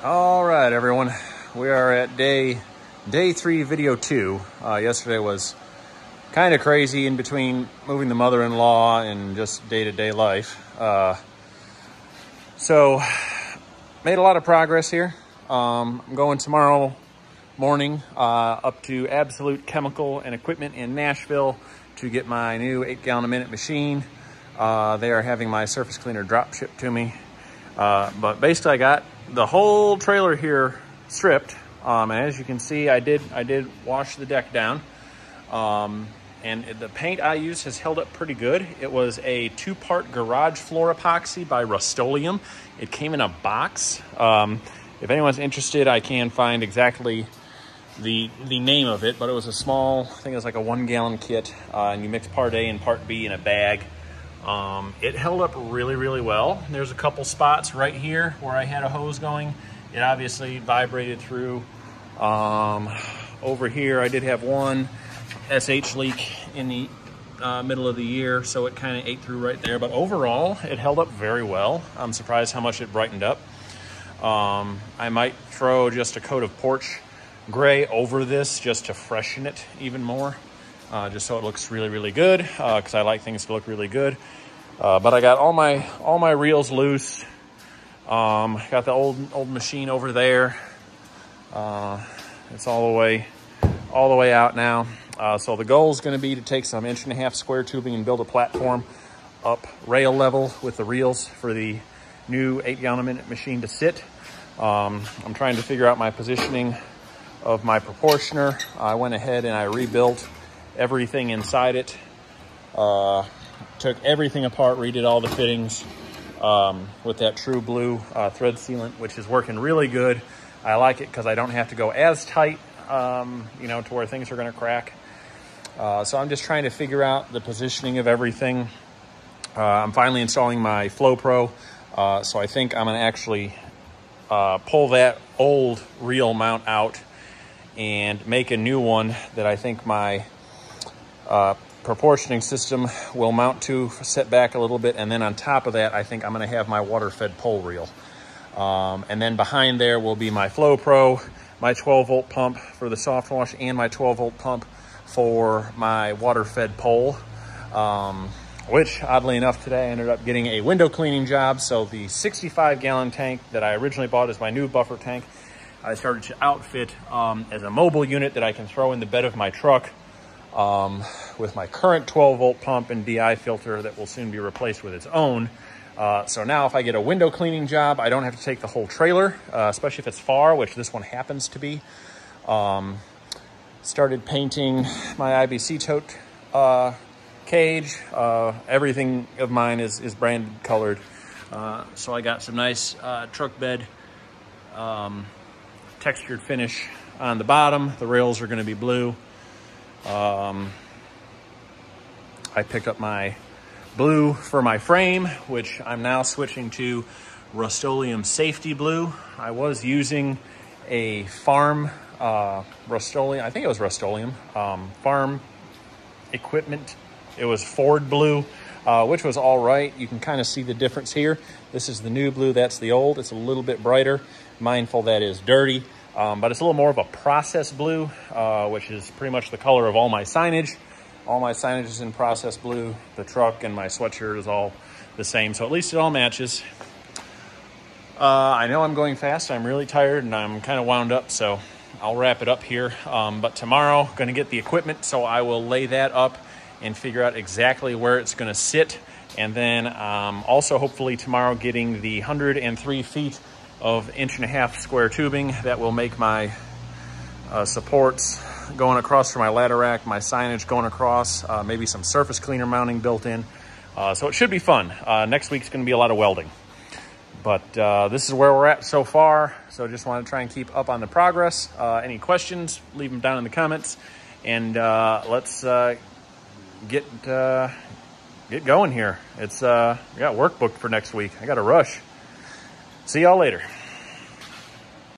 All right, everyone. We are at day day three, video two. Uh, yesterday was kind of crazy in between moving the mother-in-law and just day-to-day life. Uh, so made a lot of progress here. Um, I'm going tomorrow morning uh, up to Absolute Chemical and Equipment in Nashville to get my new eight gallon a minute machine. Uh, they are having my surface cleaner drop shipped to me. Uh, but basically I got the whole trailer here stripped. Um, and as you can see, I did, I did wash the deck down. Um, and the paint I used has held up pretty good. It was a two-part garage floor epoxy by Rust-Oleum. It came in a box. Um, if anyone's interested, I can find exactly the the name of it, but it was a small, I think it was like a one gallon kit, uh, and you mix part A and part B in a bag. Um, it held up really, really well. There's a couple spots right here where I had a hose going. It obviously vibrated through. Um, over here, I did have one SH leak in the uh, middle of the year, so it kind of ate through right there. But overall, it held up very well. I'm surprised how much it brightened up. Um, I might throw just a coat of porch gray over this just to freshen it even more, uh, just so it looks really, really good, because uh, I like things to look really good. Uh, but I got all my all my reels loose. Um, got the old old machine over there. Uh, it's all the way all the way out now. So the goal is going to be to take some inch and a half square tubing and build a platform up rail level with the reels for the new eight gallon a minute machine to sit. Um, I'm trying to figure out my positioning of my proportioner. I went ahead and I rebuilt everything inside it. Uh, took everything apart, redid all the fittings um, with that true blue uh, thread sealant, which is working really good. I like it because I don't have to go as tight, um, you know, to where things are going to crack. Uh, so I'm just trying to figure out the positioning of everything. Uh, I'm finally installing my Flow Pro. Uh, so I think I'm going to actually uh, pull that old reel mount out and make a new one that I think my uh, proportioning system will mount to, set back a little bit. And then on top of that, I think I'm gonna have my water-fed pole reel. Um, and then behind there will be my Flow Pro, my 12 volt pump for the soft wash and my 12 volt pump for my water-fed pole. Um, which oddly enough today I ended up getting a window cleaning job. So the 65 gallon tank that I originally bought as my new buffer tank I started to outfit um, as a mobile unit that I can throw in the bed of my truck um, with my current 12 volt pump and DI filter that will soon be replaced with its own. Uh, so now if I get a window cleaning job, I don't have to take the whole trailer, uh, especially if it's far, which this one happens to be. Um, started painting my IBC tote uh, cage. Uh, everything of mine is, is branded colored. Uh, so I got some nice uh, truck bed um, textured finish on the bottom. The rails are going to be blue. Um, I picked up my blue for my frame, which I'm now switching to Rust-Oleum Safety Blue. I was using a farm uh, Rust-Oleum, I think it was Rust-Oleum, um, farm equipment. It was Ford Blue, uh, which was all right. You can kind of see the difference here. This is the new blue, that's the old. It's a little bit brighter mindful that is dirty, um, but it's a little more of a process blue, uh, which is pretty much the color of all my signage. All my signage is in process blue. The truck and my sweatshirt is all the same, so at least it all matches. Uh, I know I'm going fast. I'm really tired and I'm kind of wound up, so I'll wrap it up here. Um, but tomorrow, going to get the equipment, so I will lay that up and figure out exactly where it's going to sit. And then um, also hopefully tomorrow getting the 103 feet of inch and a half square tubing that will make my uh, supports going across for my ladder rack, my signage going across, uh, maybe some surface cleaner mounting built in. Uh, so it should be fun. Uh, next week's gonna be a lot of welding. But uh, this is where we're at so far. So just wanna try and keep up on the progress. Uh, any questions, leave them down in the comments. And let's get get going here. It's uh, yeah, workbook for next week. I got a rush. See y'all later.